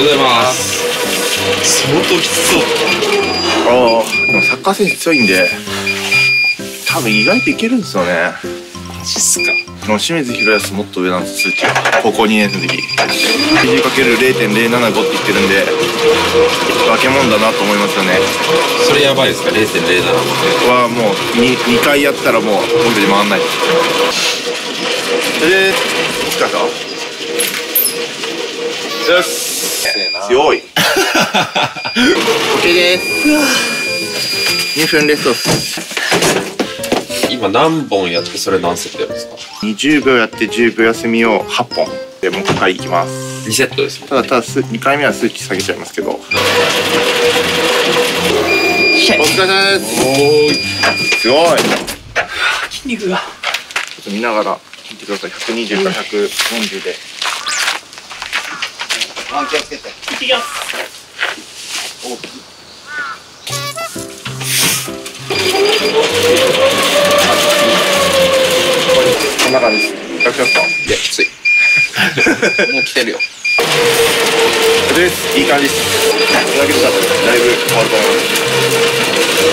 うございます。相当きつそう。ああでもサッカー選手強いんで多分意外といけるんですよね。マジっすか。もう清水宏保もっと上なんです数値が。高校2年生の時 80×0.075 って言ってるんで化け物だなと思いますよね。それやばいですか？0.07はもう 2, 2回やったらもうもう一人回んない。ですでお疲れ様よし強い。OK です。2分レスト今何本やってそれ何セットやるんですか？20秒やって10秒休みを8本。でもう一回いきます。2セットですもんただただす2回目は数値下げちゃいますけど。お疲れ様です。おーい。すごい。筋肉が。ちょっと見ながら聞いてください。120から140であ気をつけて。いってきますこんな感じです。いやきつい。もう来てるよ。です。いい感じです。これだけだいぶ変わると思います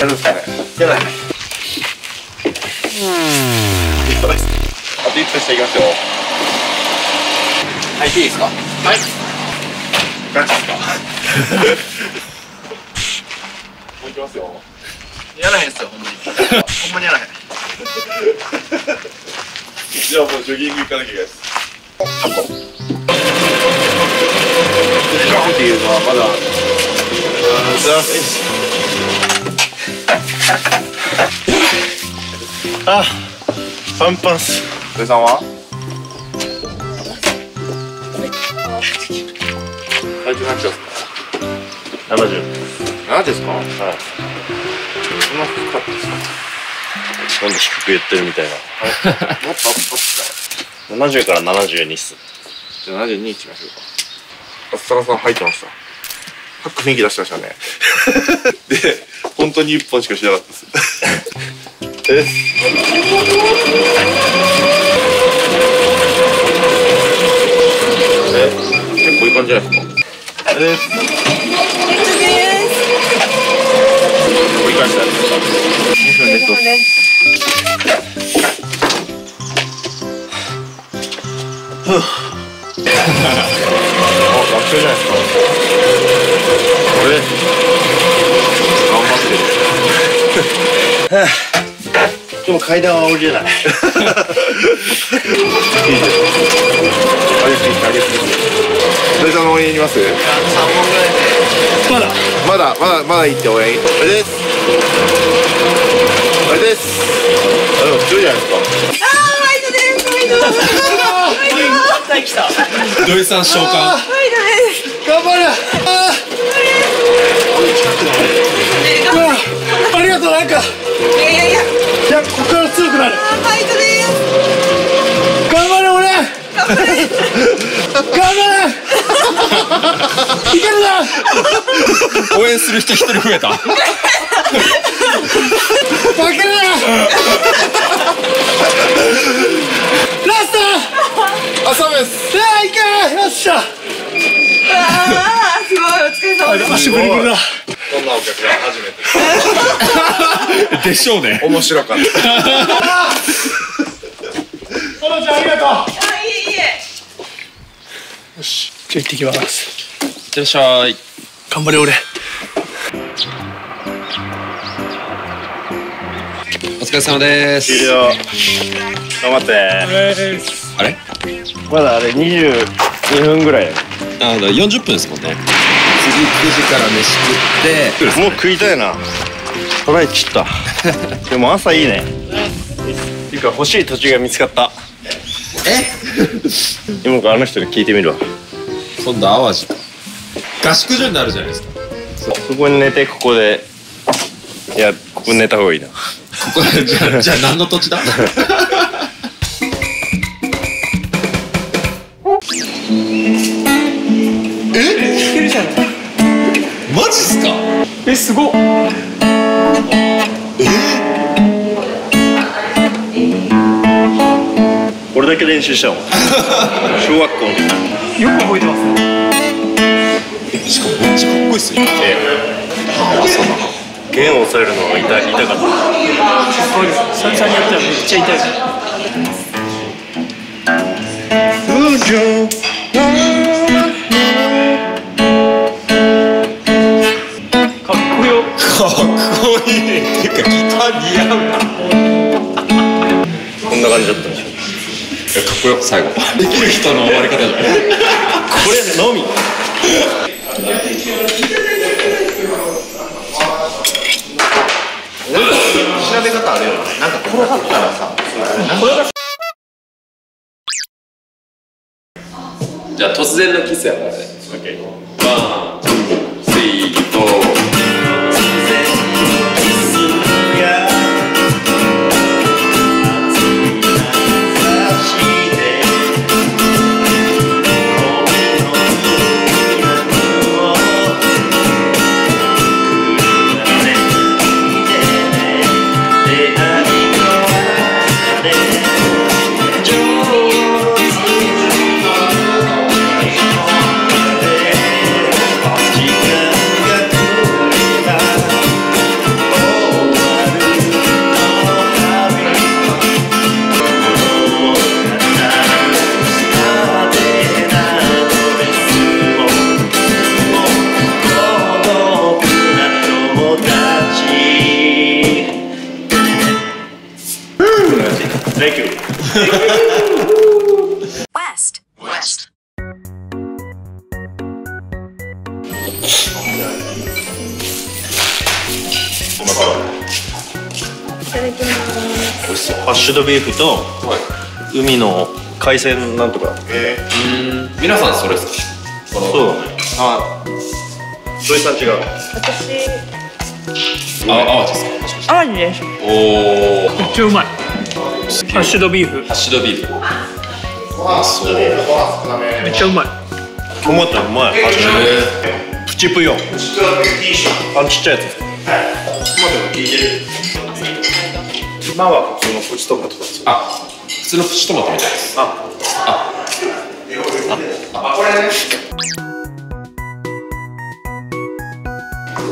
大丈夫ですかね。やばい。やばいっす。あと1分していきますよ。はいいいですか？はいガチですかもういきますよやらへんっすよほんまにほんまにやらへんじゃあもうジョギング行かなきゃいけないです8本ガンっていうのはまだあパンパンっす。それさんは体重何キロですか70 70ですかはいそんな低かったですか今度低く言ってるみたいな。もっとアップした70から72っす。じゃあ72いきましょうか。浅田さらさん入ってました。パック雰囲気出してましたね。で、本当に1本しかしなかったです。ええ、結構いい感じじゃないですか？ですか。2分です。あ、楽勝じゃないですか。これ。頑張ってる。でも階段は降りれない。いいです。上げすぎて、上げすぎて。それじゃ応援いります。まだまだ、まだ、まだいいって応援。これです。これです。あ、でも強いじゃないですか。はい来た土井さん召喚頑張れあありがとうなんかいやいやいや、いやここから強くなる。ファイトで頑張れ俺。頑張れ。頑張れいけるな応援する人一人増えた。負けるな。ラスト。朝です。いやいけよっしゃ。ああ、すごい、お疲れ様です。足ブリブリだこんなお客さん初めて。でしょうね。面白かった。トロちゃんありがとう。あ、いえいえ。よしじゃあ行ってきます。いってらっしゃい。頑張れ俺。お疲れ様です。終了。頑張って。あれ？まだあれ22分ぐらい。やあの40分ですもんね。次9時から飯食って。もう食いたいな。トライ切った。でも朝いいね。っていうか欲しい土地が見つかった。え？今からあの人に聞いてみるわ。今度淡路か合宿所になるじゃないですかそそこに寝てここで。いやここ寝た方がいいな。ここじゃあじゃあ何の土地だ？だけ練習したもん。小学校の時。よく覚えてますね。しかもめっちゃかっこいいっすよ。あ弦を押さえるのが痛い痛かった。久々にやったらめっちゃ痛い。かっこよ。かっこいい。てかギター似合うな。こんな感じだったでしょ？かっこよ。最後。できる人の終わり方じゃん。これのみ。調べ方あるよね。なんか転がったらさ。じゃあ突然のキスやからね。ワンツーハッシュドビーフと海の海鮮なんとか。皆さんそれですか？そうだね。あ。土井さん違う。あ淡路ですか淡路ですおおめっちゃうまい。ハッシュドビーフ。ハッシュドビーフ。あそう。め。っちゃうまい。トマトうまい。ハッシュへプチプヨンあのちっちゃいやつ今は普通のプチトマトだあ普通のプチトマトみたいです。あ。あ。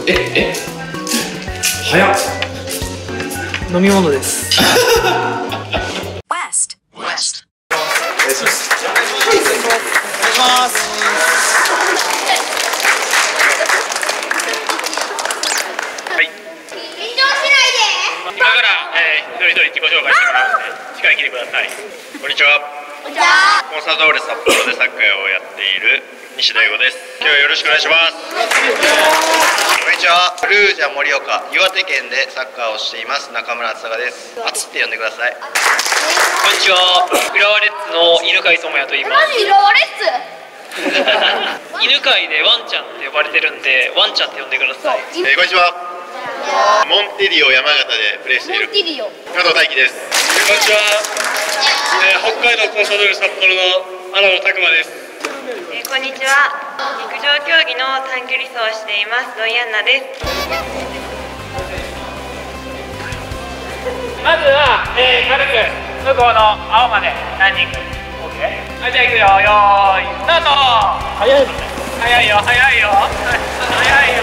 ええ？早っ。飲み物です えー、一人一人自己紹介してもらうので、しっかり聞いてください。こんにちは。コンサドーレ札幌でサッカーをやっている西大吾です。今日はよろしくお願いします。こんにちは。ルージャ盛岡、岩手県でサッカーをしています中村敦隆です。あつって呼んでください。こんにちは。浦和レッズの犬飼智也と言います。ジローレッツ。犬飼でワンちゃんって呼ばれてるんで、ワンちゃんって呼んでください。えー、こんにちは。モンテディオ山形でプレーしているティリオ。加藤大輝です。こんにちは。えー、北海道コンサドーレ札幌の荒野拓磨です。えーこんにちは陸上競技の短距離走をしています土井アンナです まずは、えー、軽く向こうの青までランニング。オッケー。はい、じゃあ行くよ。よーい、スタート。早い。早いよ、早いよ。早いよ。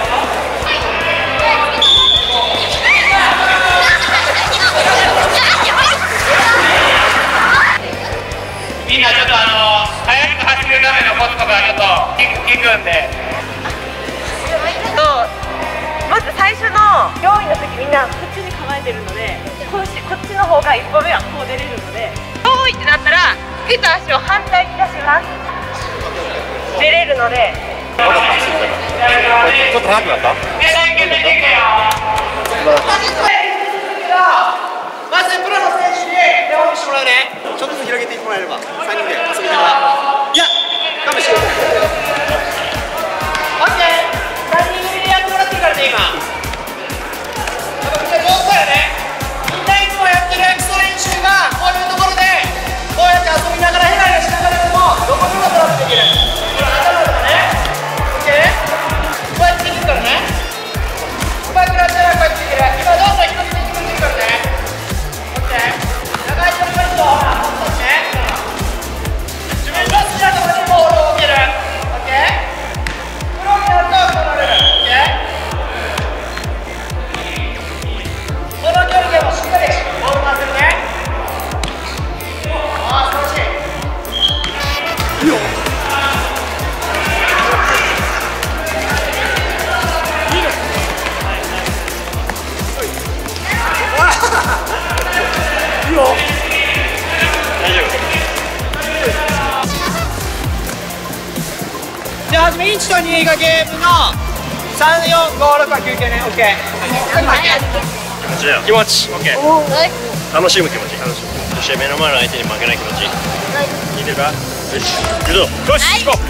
みんなちょっとあの速く走るためのコツとかちょっと聞く聞くんで。とまず最初の用意の時みんなこっちに構えてるのでこっちこっちの方が一歩目はこう出れるので。用意ってなったら手と足を反対に出します。出れるので。ちょっと早くなった？まずプロの選手に手をしてもらうね。ちょっとずつ広げていってもらえれば。3人で遊びながら。いや勘弁してくださいオッケー。3人組でやってもらっていいからね今。みんな上手だよね。みんないつもやってる基礎練習がこういうと3456は休憩ね OK 気持ち。OK 楽しむ気持ち楽しむ。そして目の前の相手に負けない気持ち。聞いてるか？よし。行くぞ。よし行こう。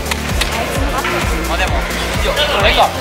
あでも。いいよ。これいいよ思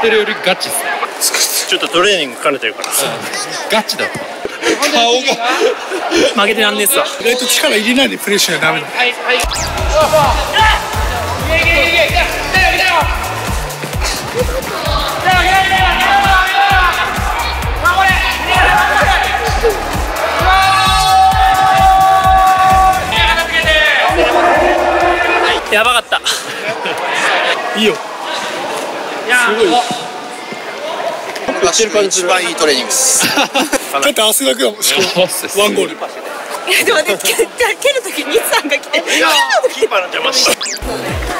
ってるよりガチっす。ちょっとトレーニング兼ねてるから。ガチだった顔が。負けてなんですわ。意外と力入れないでプレーしないとダメだ。や一番い。いトレーニングですだって汗だくだもんワンゴール。でもね蹴蹴る時にさんが来て。蹴るキーパーの邪魔した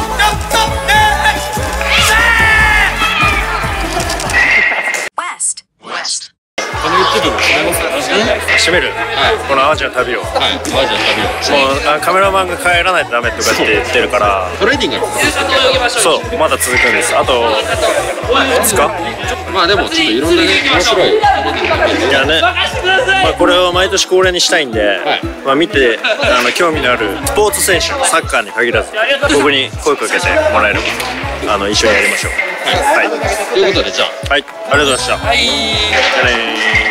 淡路の旅を、はいマジで旅を。もうあカメラマンが帰らないとダメとかって言ってるから。トレーニングそうまだ続くんです。あと2日？まあでもちょっといろんなね面白い。いやね、まあ、これを毎年恒例にしたいんで、い。まあ、見てあの興味のあるスポーツ選手サッカーに限らず僕に声かけてもらえればあの一緒にやりましょう。はい、ということでじゃあ。はい、ありがとうございました、はい、じゃあねー